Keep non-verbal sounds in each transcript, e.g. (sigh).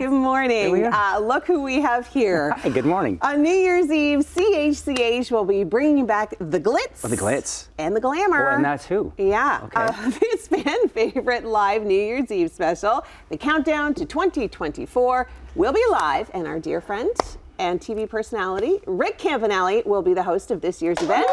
Good morning. Uh, look who we have here. Hi, good morning. On New Year's Eve, CHCH will be bringing back the glitz. Oh, the glitz. And the glamour. Oh, and that's who? Yeah. Okay. Uh, (laughs) it's fan favorite live New Year's Eve special. The countdown to 2024 will be live, and our dear friend and TV personality, Rick Campanelli, will be the host of this year's event.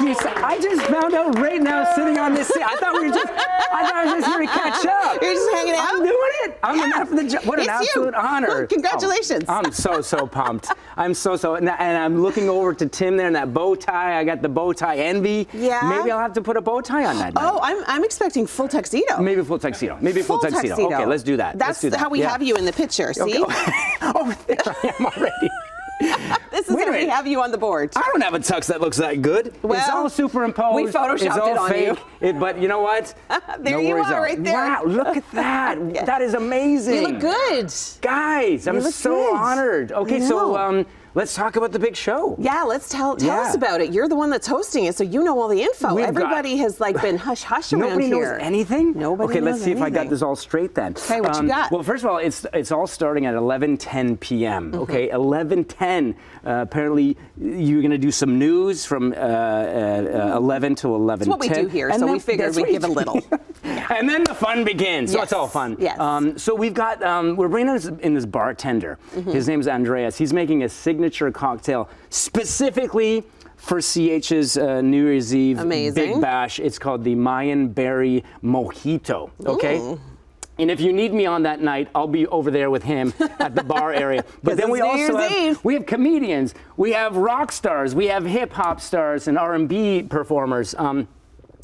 You. I just found out right now sitting on this seat. I thought we were just, I thought I was just here to catch up. (laughs) You're just hanging out? I'm doing it. I'm Yeah. the man for the job. What an It's you. absolute honor. Well, congratulations. Oh, I'm so, so pumped. I'm so, so, and I'm looking over to Tim there in that bow tie. I got the bow tie envy. Yeah? Maybe I'll have to put a bow tie on that night. Oh, I'm, I'm expecting full tuxedo. Maybe full tuxedo. Maybe a full, tuxedo. Okay, let's do that. That's let's do that. how we Yeah. have you in the picture. See, Okay. (laughs) oh, there I am already. (laughs) we have you on the board. I don't have a tux that looks that good. it's Well, all superimposed. we photoshopped it's all it on fake. you. It, but you know what? (laughs) There no you are, all. right there. Wow, look at that. (laughs) That is amazing. You look good. Guys, I'm so good. honored. Okay, so um, let's talk about the big show. Yeah, let's tell tell Yeah. us about it. You're the one that's hosting it, so you know all the info. We've got- Everybody has like been (laughs) hush hush around Nobody here. knows anything. Nobody Okay, let's see if I got this all straight then. Um, Okay, what you got? Well, first of all, it's it's all starting at 11:10 p.m. Mm-hmm. Okay, 11:10. Uh, apparently, you're going to do some news from uh, uh, uh, 11 to 11:10. It's what we do here, so we figured we'd give a little. (laughs) (laughs) and then the fun begins. So it's all fun. yes. Um, so we've got um, we're bringing in this bartender. Mm-hmm. His name's Andreas. He's making a signature cocktail specifically for CH's uh, New Year's Eve Amazing. Big Bash. It's called the Mayan Berry Mojito. Okay. And if you need me on that night, I'll be over there with him at the bar area. (laughs) But then we also have Eve. we have comedians, we have rock stars, we have hip hop stars and R&B performers. Um,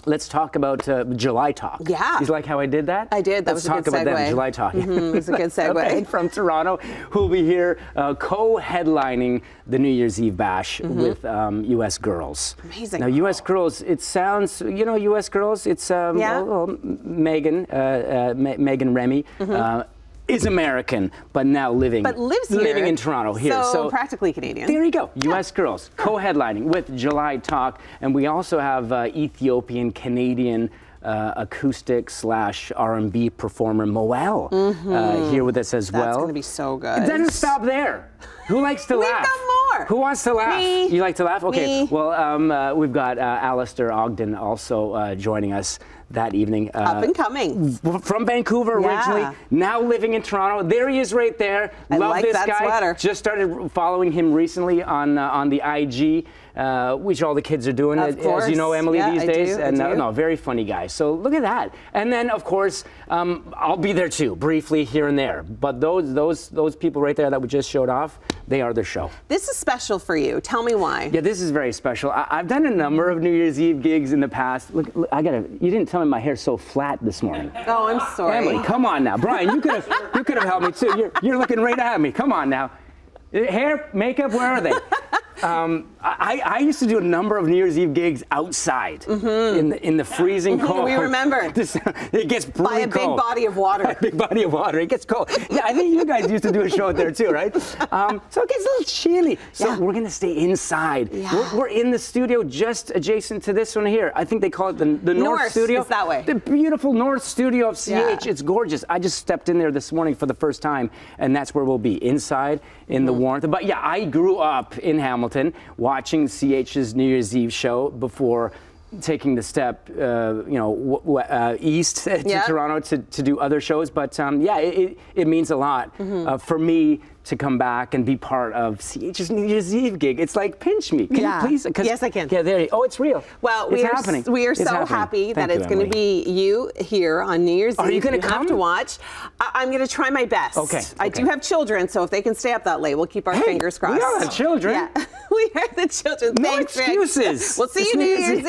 let's talk about uh, July Talk. Yeah. You like how I did that? I did. That let's was a talk good about segue. July Talk. Mhm, it was a good (laughs) segue. okay, from Toronto, who'll be here uh, co-headlining the New Year's Eve Bash with um, U.S. Girls. Amazing. Now, U.S. Girls, it sounds, you know, U.S. Girls. It's um, Yeah. well, well, Megan, uh, uh, Megan Remy. Uh, is American, but now living Mm-hmm. But lives here. living in Toronto here. So, practically Canadian. There you go. U.S. Girls co-headlining with July Talk, and we also have uh, Ethiopian Canadian. Uh, acoustic slash R&B performer Moel uh, here with us as Mm-hmm. That's gonna be so good. It doesn't stop there. Who likes to (laughs) laugh? More. Who wants to laugh? Me. You like to laugh? Okay. Me. Well, um, uh, we've got uh, Alistair Ogden also uh, joining us that evening. Uh, Up and coming. from Vancouver Yeah. originally, now living in Toronto. There he is right there. I Love like this guy. sweater. Just started following him recently on uh, on the IG, uh, which all the kids are doing, Of as- as you know, Emily, Yeah, these I days. do, I and uh, no, very funny guy. So look at that. And then, of course, um, I'll be there too, briefly here and there. But those those those people right there that we just showed off, they are the show. This is special for you. Tell me why. Yeah, this is very special. I, I've done a number of New Year's Eve gigs in the past. Look, look, I gotta. You didn't tell me my hair's so flat this morning. (laughs) Oh, I'm sorry. Emily, come on now, Brian. You could have. you could have helped me too. You're, you're looking right at me. Come on now. Hair, makeup, where are they? Um, I, I used to do a number of New Year's Eve gigs outside in the in the freezing cold. Mm-hmm. We remember. (laughs) This- it gets By a big body of water. By (laughs) a big body of water. It gets cold. Yeah, I think you guys used to do a show out there too, right? Um, so it gets a little chilly. So Yeah. we're gonna stay inside. Yeah. We're, we're in the studio just adjacent to this one here. I think they call it the, the North, North, Studio. it's that way. The beautiful North Studio of CH. Yeah. It's gorgeous. I just stepped in there this morning for the first time, and that's where we'll be inside in the Mm-hmm. warmth. But yeah, I grew up in Hamilton watching CH's New Year's Eve show before taking the step, uh, you know, w- w- uh, east (laughs) to Yeah. Toronto to, to do other shows. But um, yeah, it, it, means a lot Mm-hmm. uh, for me to come back and be part of CH's New Year's Eve gig. It's like pinch me. Can Yeah. you please? Yes, I can. Yeah, there. You, oh, it's real. Well, it's we are happening. we are It's so happening. happy that you, it's going to be you here on New Year's Eve. Are you gonna have come? to watch. I- I'm going to try my best. Okay, I okay. do have children, so if they can stay up that late, we'll keep our Hey, fingers we crossed. all have children. Yeah, (laughs) we are the children. No Thanks, Rick. excuses. We'll see It's you New Year's. Eve.